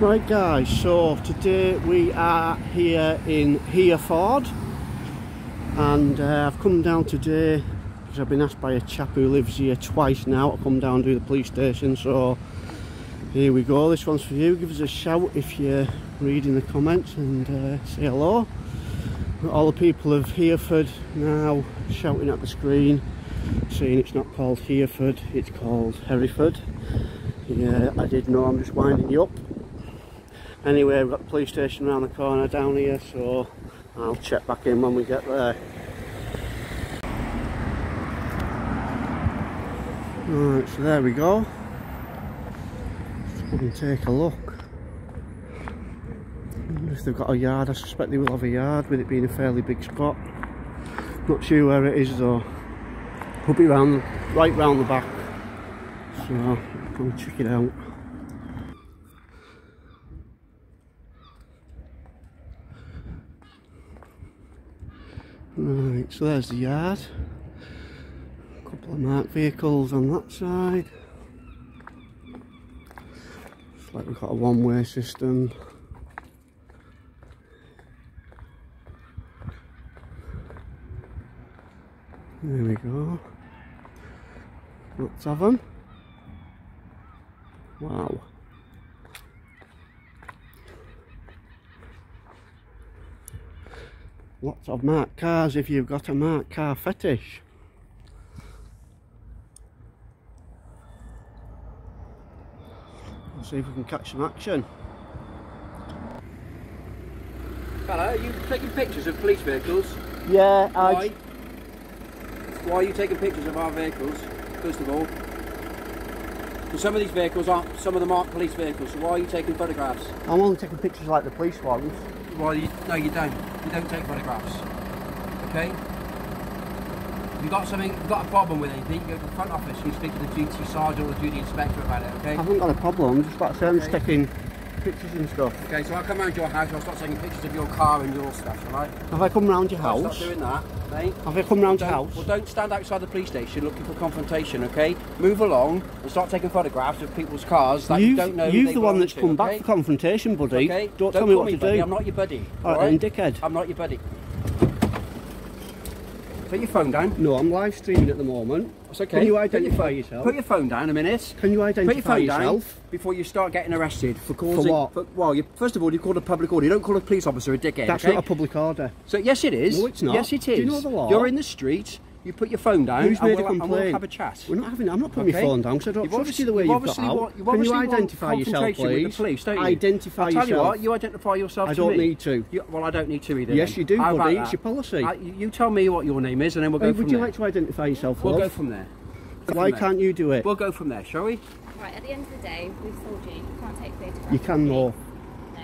Right guys, so today we are here in Hereford and uh, I've come down today because I've been asked by a chap who lives here twice now to come down to the police station so here we go, this one's for you, give us a shout if you're reading the comments and uh, say hello. All the people of Hereford now shouting at the screen saying it's not called Hereford, it's called Hereford. Yeah, I did know, I'm just winding you up anyway we've got the police station around the corner down here so I'll check back in when we get there. Alright, so there we go. Let's take a look. If they've got a yard I suspect they will have a yard with it being a fairly big spot. Not sure where it is though. Could be round right round the back. So go and check it out Right, so there's the yard. A couple of marked vehicles on that side. Looks like we've got a one-way system. There we go. Lots of them. Wow. Lots of marked cars if you've got a marked car fetish. Let's see if we can catch some action. Hello, are you taking pictures of police vehicles? Yeah, I... Why? Why are you taking pictures of our vehicles, first of all? Because some of these vehicles aren't, some of them aren't police vehicles, so why are you taking photographs? I'm only taking pictures like the police ones. Well, you, no, you don't. You don't take photographs. Okay? If you got something, you've got a problem with anything, you go to the front office and you speak to the duty sergeant or the duty inspector about it, okay? I haven't got a problem, just like saying, okay. taking pictures and stuff. Okay, so I'll come round your house and I'll start taking pictures of your car and your stuff, alright? Have I come round your house? I'll start doing that, mate. Have I come round your house? Well, don't stand outside the police station looking for confrontation, okay? Move along and start taking photographs of people's cars that you've, you don't know You're the one that's to, come okay? back for confrontation, buddy. Okay? Don't, don't tell me what me to buddy. do. I'm not your buddy. Alright all right? then, dickhead. I'm not your buddy. Put your phone down. No, I'm live streaming at the moment. It's okay. Can you identify put yourself? Put your phone down a minute. Can you identify put your phone yourself? Down before you start getting arrested for causing... For what? For, well, you, first of all, you called a public order. You don't call a police officer a dickhead, That's okay? not a public order. So, yes, it is. No, it's not. Yes, it is. Do you know the law? You're in the street. You put your phone down Who's made we'll, a complaint? we'll have a chat. We're not having. I'm not putting okay? my phone down because I don't you've trust you the way you've you've got out. Want, you've Can you want identify yourself, please? With the police, don't you? Identify I'll tell yourself. you what, you identify yourself I don't me. need to. You, well, I don't need to either. Yes, then. you do, How buddy. about It's your policy. Uh, you, you tell me what your name is, and then we'll go Hey, from would you there. like to identify yourself, We'll love? go from there. Go Why from can't there. you do it? We'll go from there, shall we? Right, at the end of the day, we've told you, you can't take photographs. You can, no. No.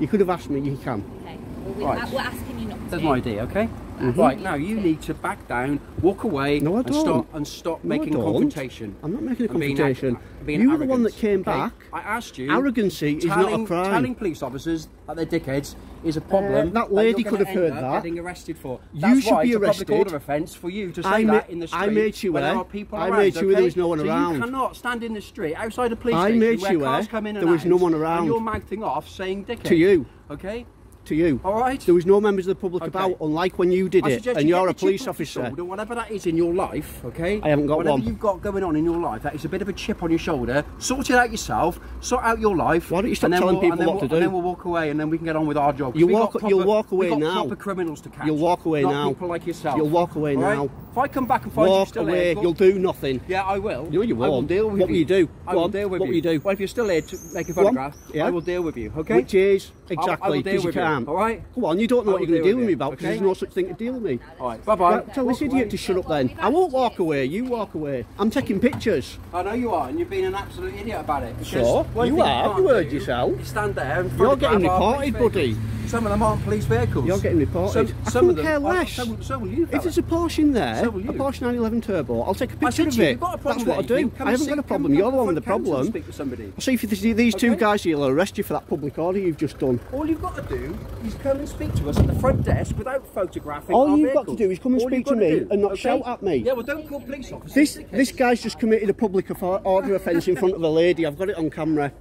You could have asked me. You can. Okay. Well, we, Right. we're asking you not to. That's my idea, okay? Mhm. Right, now you need to back down, walk away, No, and stop and stop No, making don't. confrontation. I'm not making a being confrontation. being You were the one that came okay? back. I asked you. Arrogancy is not a telling, crime. Telling police officers that they're dickheads is a problem. Uh, that lady you're could have heard that. Getting arrested for. You That's should why be arrested. public order offence for you to say that in the street. I made sure when there are people I around, made sure there was no one so around. You cannot stand in the street outside a police I station made where sure cars come in and there was no one around. And you're mouthing off saying dickhead. To you. Okay. To you. All right. There was no members of the public Okay. about, unlike when you did I it, and you you're a police chip off your officer. shoulder, whatever that is in your life, okay? I haven't got whatever one. you've got going on in your life, that is a bit of a chip on your shoulder. Sort it out yourself. Sort out your life. Why don't you stop then telling we'll, people what we'll, to do? And then we'll walk away, and then we can get on with our job. You'll walk- proper- you'll walk away now. Proper criminals to catch. You'll walk away now. People like yourself. You'll walk away right? now. If I come back and find you still away. here, go- You'll do nothing. yeah, I will. No, you I will deal with What will you do? I will on, deal with what you. will you do? Well, if you're still here to make a photograph, Yeah. I will deal with you. Okay. Which is exactly because you you, can't. all right? Come on, you don't know what you're going to deal with me about because okay? there's no such thing to deal with me. All right. Bye bye. Tell this idiot to shut up then. I won't walk away, you walk away. I'm taking pictures. I know you are, and you've been an absolute idiot about it. So? one You are, you heard yourself. is stand there and You're getting reported, buddy. Vehicles. Some of them aren't police vehicles. You're getting reported. Some, I some couldn't of them, care less. So, so will you. If there's a Porsche in there, So a Porsche 911 Turbo, I'll take a picture of you, it. you've got a problem That's what I do. I haven't sit- got a problem. You're the one with the front council and problem. Speak to somebody. I'll see if this, these two guys here will arrest you for that public order you've just done. All you've got to do is come and speak to us at the front desk without photographing All you've got to do is come and All speak to me do, and not okay? shout at me. Yeah, well, don't call police officers. This this guy's just committed a public order offence in front of a lady. I've got it on camera.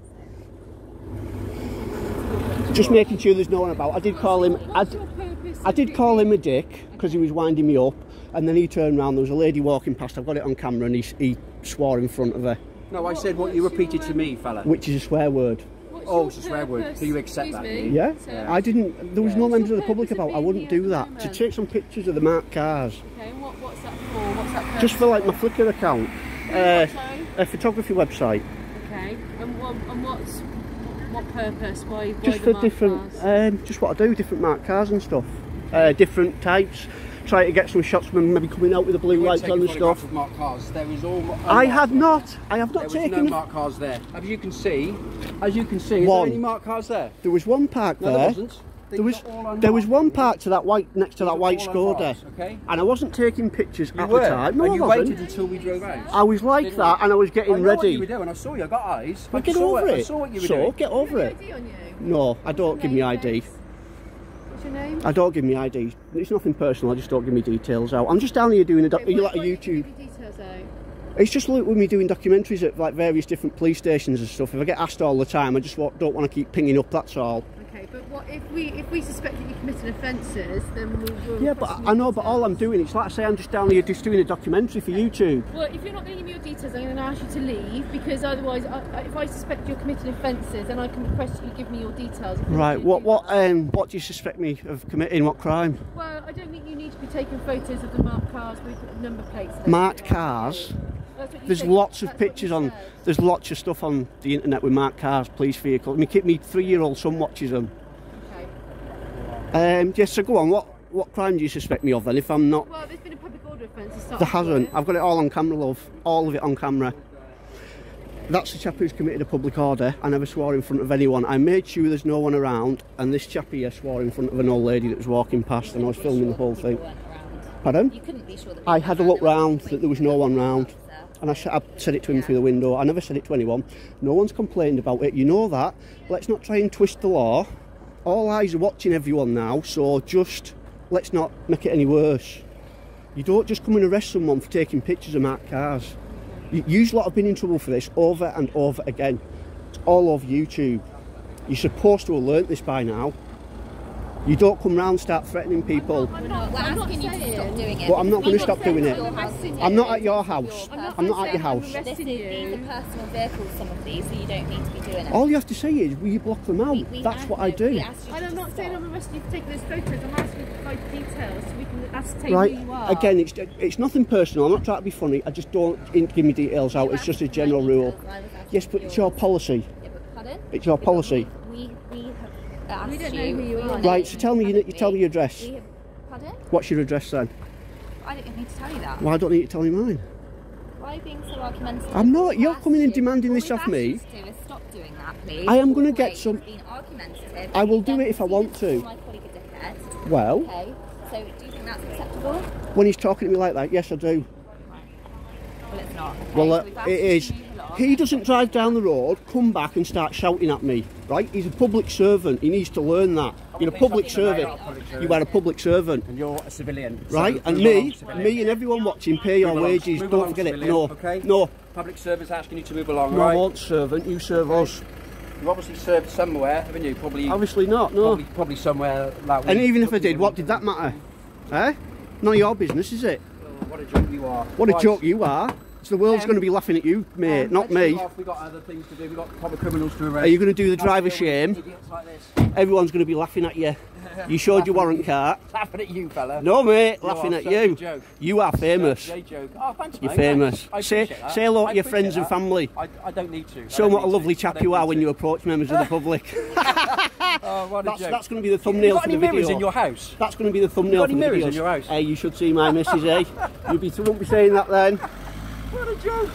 Just making sure there's no one about. I did call him. I, What's d- your purpose I did call him a dick because he was winding me up, and then he turned around. There was a lady walking past. I've got it on camera, and he, he swore in front of her, No, I said what you repeated to me, fella. which is a swear word. Oh, it's a swear word. purpose? Do you accept that, me? Yeah, I didn't. There was no members of the public about. I wouldn't do that. To take some pictures of the marked cars, Okay, and what, what's that for? What's that purpose just for like my Flickr account, uh, a photography website, Okay, and, what, and what's what purpose? Why? why just for different, cars? um, just what I do, different marked cars and stuff, uh, different types. Try to get some shots of them maybe coming out with the blue You weren't lights on and stuff. of marked cars. There was all. I have ones. not. I have There not was no taken. marked cars there. As you can see, as you can see, is One. there any marked cars there? There was one parked No, there. there wasn't. They There was there was one part to that white next to that white all Skoda, Okay. and I wasn't taking pictures You at were. the time. No, and I you wasn't. waited until we drove out. I was like Didn't that, you? and I was I getting know ready. what you were doing. I saw you. I got eyes. Well, I get saw over it. it. I saw what you were so doing. get over it. ID on you? No, I don't give me ID. What's your name? I don't give me ID. It's nothing personal. I just don't give me details out. I'm just down here doing a Okay, you why- like a why you YouTube. give your details? It's just like with me doing documentaries at like various different police stations and stuff. If I get asked all the time, I just don't want to keep pinging up. That's all. But what if we if we suspect that you committed offences, then we will. Yeah, but I know. But all I'm doing, it's like I say, I'm just down here just doing a documentary for YouTube. Well, if you're not going to give me your details, I'm going to ask you to leave because otherwise, I, if I suspect you're committing offences, then I can request you give me your details. You're Right. What? What? that. Um. What do you suspect me of committing? What crime? Well, I don't think you need to be taking photos of the marked cars with number plates. Marked cars. That's what you There's said- lots of that's pictures on. There's lots of stuff on the internet with marked cars, police vehicles. Me, kid- me three-year-old son watches them. Okay. Um. Yes. So go on. What? What crime do you suspect me of then? If I'm not, Well, there's been a public order offence. There hasn't. with. I've got it all on camera, love. All of it on camera. That's the chap who's committed a public order. I never swore in front of anyone. I made sure there's no one around, and this chap here swore in front of an old lady that was walking past, and I was filming the whole thing. People weren't around. Pardon? You couldn't be sure that I had a look round that there was no one round. And I, I said it to him through the window. I never said it to anyone. No one's complained about it. You know that. Let's not try and twist the law. All eyes are watching everyone now, so just let's not make it any worse. You don't just come and arrest someone for taking pictures of marked cars. You, you lot have been in trouble for this over and over again. It's all over YouTube. You're supposed to have learnt this by now. You don't come round and start threatening people. We're not, we're I'm not asking you to stop doing it. But I'm not gonna stop doing it. to your house and I'm not at your house. your I'm not at your house. This is, arresting these are personal vehicles, some of these, so you don't need to be doing it. All you have to say is, will you block them out? We- we That's what I do. we asked you And I'm not saying. I'm arresting you for taking those photos. I'm asking you to provide details so we can ascertain Right. who you are. Again, it's it's nothing personal. I'm not trying to be funny. I just don't in- give me details out. You It's just a asked for my general rule. details, I was asking Yes, for but it's your policy. Yeah, but pardon? It's your policy. We, we have asked We don't know you who you are. Right. So tell me, you, you tell me your address. We pardon? What's your address then? I don't need to tell you that. Why don't you tell me mine? Why are you being so argumentative? I'm not. You're asked coming and demanding this we've off me. you to do is stop doing that, please. I am gonna get some- You've been argumentative. I will do it if I want to. call My colleague a dickhead. Well, Okay. So do you think that's acceptable? when he's talking to me like that, yes, I do. Well, it's not. Okay, Well, so uh, we've asked it you to is. move along. He doesn't drive down the road, come back and start shouting at me, right? He's a public servant. He needs to learn that. You're a public servant. You are a public servant. And you're a civilian. Right, and me, me and everyone watching pay your wages. Don't forget it. No, okay? no, Public servants asking you to move along, no, I right? won't servant. You serve us. You obviously served somewhere, haven't you? Probably, Obviously not. No. probably, probably somewhere like. And even if I did, what did that matter? Eh? None of your business, is it? Oh, What a joke you are. What a joke you are. So the world's Um, going to be laughing at you, mate, Um, not me. off. We've got other things to do. We've got proper criminals to arrest. Are you going to do the Not driver shame? Like this. Everyone's going to be laughing at you. You showed your warrant card. Laughing at you, fella. No, mate, You laughing at you. You are famous. Joke. Oh, thanks, You're mate. famous. I Say, that. say hello to your friends and family. I, I don't need to. Them what a lovely to. Chap you are need when you approach members of the public. Oh, what a That's, joke. that's going to be the thumbnail got for the video. mirrors in your house? That's going to be the thumbnail got for any the mirrors in your house? Hey, you should see my missus, eh? You'd won't be saying that then. What a joke.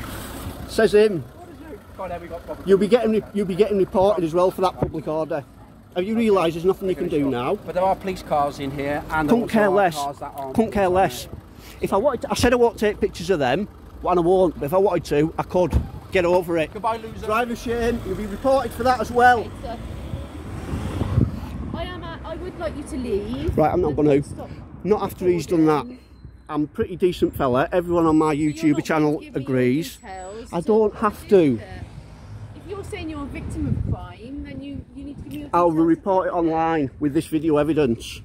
Says him. What a joke. God, there we got proper You'll be getting you'll be getting reported as well for that public order. Have you realised there's nothing you can do now? But there are police cars in here, and there Couldn't care less. Cars that aren't Couldn't care less. If I wanted, to, I said I won't take pictures of them, and I won't. But if I wanted to, I could. Get over it. Goodbye, loser. Driver shame. You'll be reported for that as well. So, I am. At, I would like you to leave. Right, I'm not going to. stop Not after he's done that. I'm a pretty decent fella. Everyone on my YouTuber channel going to give me your agrees. I don't have to. If you're saying you're a victim of crime, then you you need to give me your I'll report it online with this video evidence.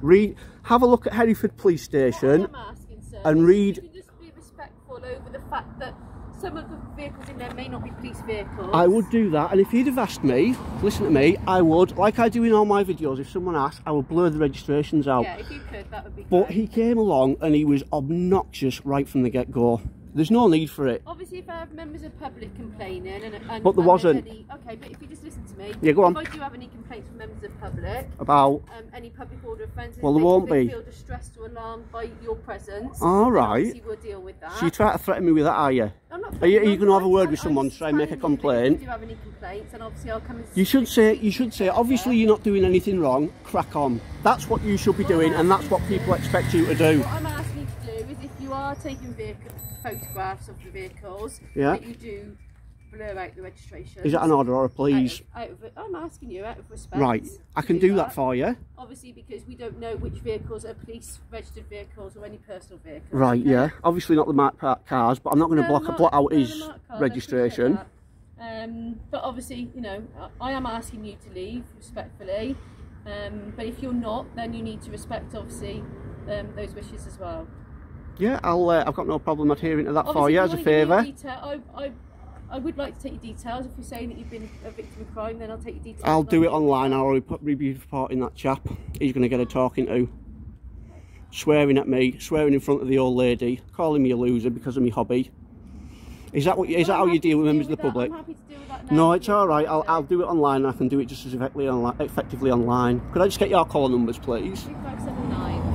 Read, have a look at Hereford Police Station. What I am asking, sir, and read- just be respectful over the fact that some of the vehicles in there may not be police vehicles. I would do that, and if you'd have asked me, listen to me, I would, like I do in all my videos, if someone asks, I would blur the registrations out. Yeah, if you could, that would be But great. he came along and he was obnoxious right from the get-go. There's no need for it. Obviously, if I have members of public complaining, and, and But there wasn't. Any, okay, but if you just listen to me, Yeah, go on. If I do have any complaints from members of public, About, um, any public order offences, Well, there won't be. feel distressed or alarmed by your presence. All right. then right. obviously we'll deal with that. so you try to threaten me with that, are you? Are you- are you gonna have a word with someone to try and make a telling you that complaint? If you have any complaints, and obviously I'll come and You should say, you should say, obviously you're not doing anything wrong, crack on. That's what you should be doing, and that's what people expect you to do. What I'm asking you to do is if you are taking vehicle photographs of the vehicles, Yeah. that you do blur out the registration. Is that an order or a please? Out, out of, I'm asking you out of respect. Right, I can do that for you. Obviously, because we don't know which vehicles are police registered vehicles or any personal vehicles. Right, okay? yeah. Obviously not the marked park cars, but I'm not going to No, block, not- block out no, his marked cars, I appreciate registration. Um, but obviously, you know, I am asking you to leave respectfully. Um, but if you're not, then you need to respect, obviously, um, those wishes as well. Yeah, I'll. Uh, I've got no problem adhering to that for Obviously, you as a wanna give me your favour. I, I, I would like to take your details. If you're saying that you've been a victim of crime, then I'll take your details. I'll do it online. I'll be reporting that chap. He's going to get a talking to. Swearing at me, swearing in front of the old lady, calling me a loser because of my hobby. Is that what? Is that I'm how you deal with members of the that. public? I'm happy to deal with that now. No, it's all right. I'll, I'll do it online. I can do it just as effectively online, effectively online. Could I just get your call numbers, please? 2579.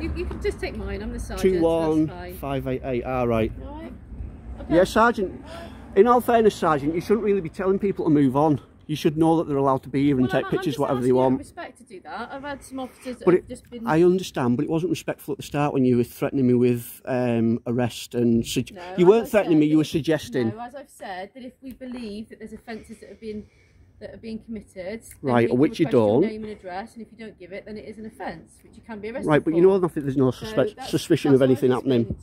You, you can just take mine. I'm the sergeant. Two one five eight eight. All right. Okay. Yeah, Sergeant. In all fairness, Sergeant, you shouldn't really be telling people to move on. You should know that they're allowed to be here and Well, take I'm, pictures whatever they asking you out of want. respect to do that. I've had some officers But it, just been. I understand, but it wasn't respectful at the start when you were threatening me with um, arrest and No, you weren't I've threatening me. You were suggesting. No, as I've said, that if we believe that there's offences that have been that are being committed, Right, can which you don't. Name and address, and if you don't give it, then it is an offence, which you can be arrested Right, but you know nothing. There's no So suspe- that's- suspicion of anything happening.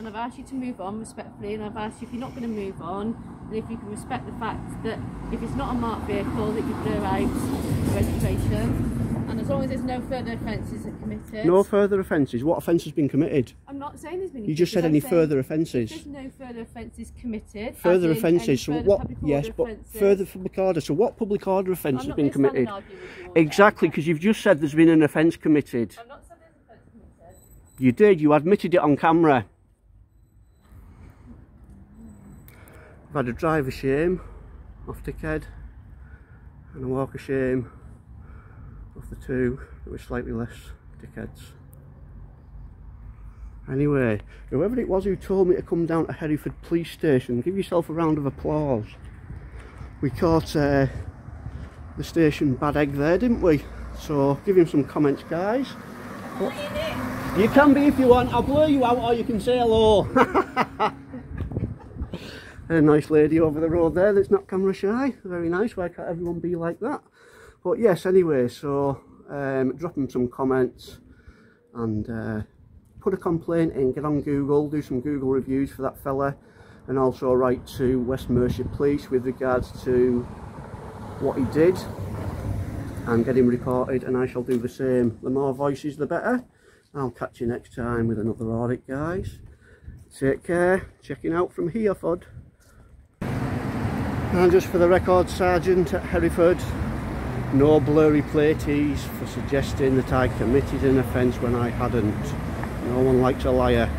Explained To you, and I've asked you to move on respectfully, and I've asked you if you're not going to move on, and if you can respect the fact that if it's not a marked vehicle, that you blur out registration, and as long as there's no further offences committed. No further offences. What offence has been committed? I'm not saying there's been. You just said I'm any saying further There's offences. no further offences committed. Further as in any offences. So further what? Yes, but offences. further public order. So what public order offence has been gonna stand and committed? argue with you all day. Exactly, because you've just said there's been an offence committed. I've not there's an offence committed. You did. You admitted it on camera. I've had a driver shame off Dickhead and a walker shame off the two that were slightly less dickheads. Anyway, whoever it was who told me to come down to Hereford Police Station, give yourself a round of applause. We caught uh, the station bad egg there, didn't we? So give him some comments, guys. You can be if you want. I'll blur you out or you can say hello. a nice lady over the road there that's not camera shy. Very nice. Why can't everyone be like that? But yes, anyway, so um, drop them some comments and uh, put a complaint in. Get on Google, do some Google reviews for that fella and also write to West Mercia Police with regards to what he did and get him reported and I shall do the same. The more voices the better. I'll catch you next time with another audit guys. Take care. Checking out from Hereford. And just for the record, Sergeant at Hereford, no blurry platees for suggesting that I committed an offence when I hadn't. No one likes a liar.